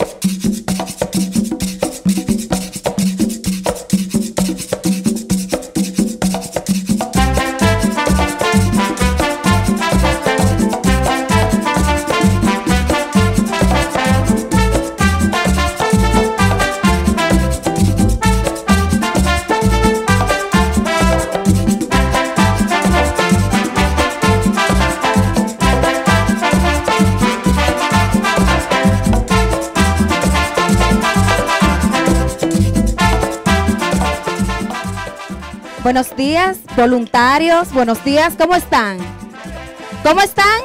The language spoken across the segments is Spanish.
you. Buenos días, voluntarios. Buenos días, ¿cómo están? ¿Cómo están?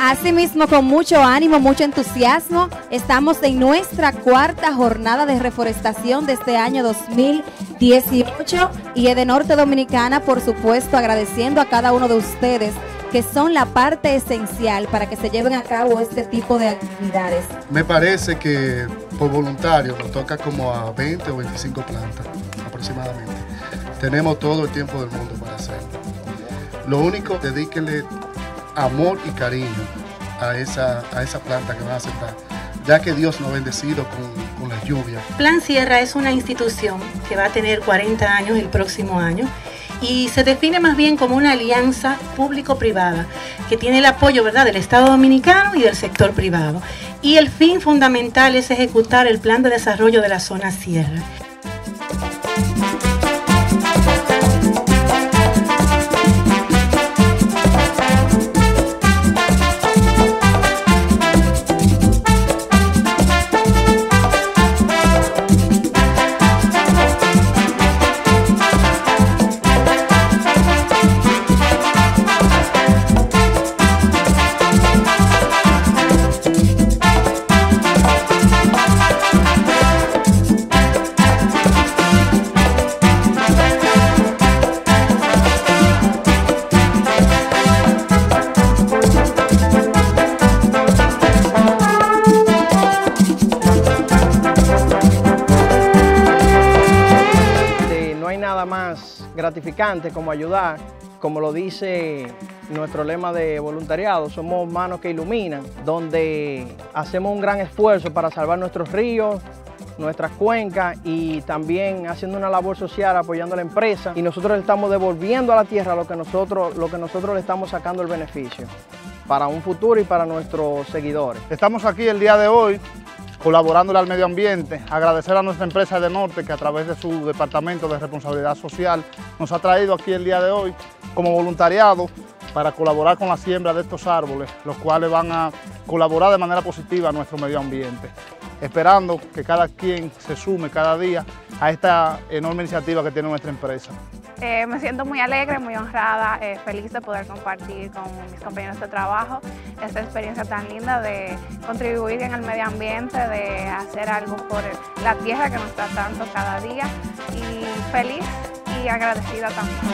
Asimismo, con mucho ánimo, mucho entusiasmo, estamos en nuestra cuarta jornada de reforestación de este año 2018 y de Norte Dominicana, por supuesto, agradeciendo a cada uno de ustedes que son la parte esencial para que se lleven a cabo este tipo de actividades. Me parece que por voluntario nos toca como a 20 o 25 plantas aproximadamente. Tenemos todo el tiempo del mundo para hacerlo. Lo único, dedíquele amor y cariño a esa, a esa planta que van a aceptar, ya que Dios nos ha bendecido con, con la lluvia. Plan Sierra es una institución que va a tener 40 años el próximo año y se define más bien como una alianza público-privada que tiene el apoyo ¿verdad? del Estado Dominicano y del sector privado. Y el fin fundamental es ejecutar el plan de desarrollo de la zona sierra. Gratificante como ayudar, como lo dice nuestro lema de voluntariado, somos manos que iluminan, donde hacemos un gran esfuerzo para salvar nuestros ríos, nuestras cuencas y también haciendo una labor social apoyando a la empresa y nosotros estamos devolviendo a la tierra lo que nosotros, lo que nosotros le estamos sacando el beneficio para un futuro y para nuestros seguidores. Estamos aquí el día de hoy colaborándole al medio ambiente, agradecer a nuestra empresa de Norte que a través de su departamento de responsabilidad social nos ha traído aquí el día de hoy como voluntariado para colaborar con la siembra de estos árboles, los cuales van a colaborar de manera positiva a nuestro medio ambiente, esperando que cada quien se sume cada día a esta enorme iniciativa que tiene nuestra empresa. Eh, me siento muy alegre, muy honrada, eh, feliz de poder compartir con mis compañeros de trabajo esta experiencia tan linda de contribuir en el medio ambiente, de hacer algo por la tierra que nos da tanto cada día y feliz y agradecida también.